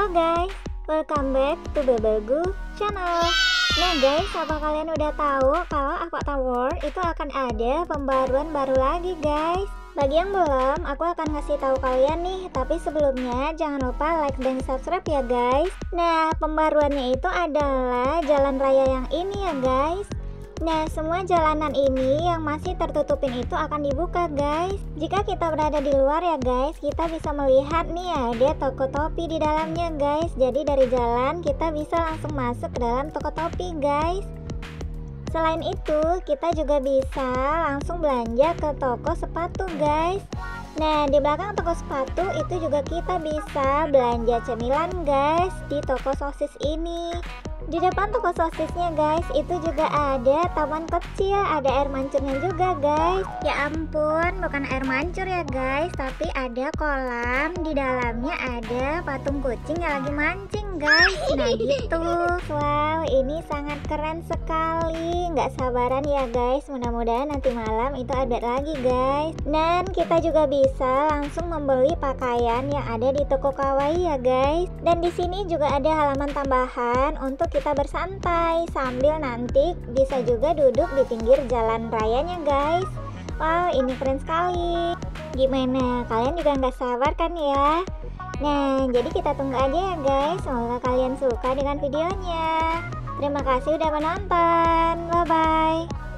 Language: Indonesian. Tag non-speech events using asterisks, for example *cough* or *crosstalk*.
Halo guys, welcome back to Bebelgu channel Nah guys, apa kalian udah tahu kalau Aqua Tower itu akan ada pembaruan baru lagi guys bagi yang belum, aku akan ngasih tahu kalian nih, tapi sebelumnya jangan lupa like dan subscribe ya guys. Nah, pembaruannya itu adalah jalan raya yang ini ya guys. Nah, semua jalanan ini yang masih tertutupin itu akan dibuka, guys. Jika kita berada di luar ya, guys, kita bisa melihat nih ada toko topi di dalamnya, guys. Jadi dari jalan kita bisa langsung masuk ke dalam toko topi, guys. Selain itu, kita juga bisa langsung belanja ke toko sepatu, guys. Nah, di belakang toko sepatu itu juga kita bisa belanja cemilan, guys, di toko sosis ini. Di depan toko sosisnya guys, itu juga ada taman kecil, ada air mancurnya juga guys. Ya ampun, bukan air mancur ya guys, tapi ada kolam. Di dalamnya ada patung kucing yang lagi mancing guys. Nah gitu. *laughs* Wow, ini sangat keren sekali. Nggak sabaran ya guys. Mudah-mudahan nanti malam itu ada lagi guys. Dan kita juga bisa langsung membeli pakaian yang ada di toko kawaii ya guys. Dan di sini juga ada halaman tambahan untuk kita bersantai sambil nanti bisa juga duduk di pinggir jalan rayanya guys Wow ini keren sekali Gimana kalian juga nggak sabar kan ya Nah jadi kita tunggu aja ya guys Semoga kalian suka dengan videonya Terima kasih udah menonton. Bye bye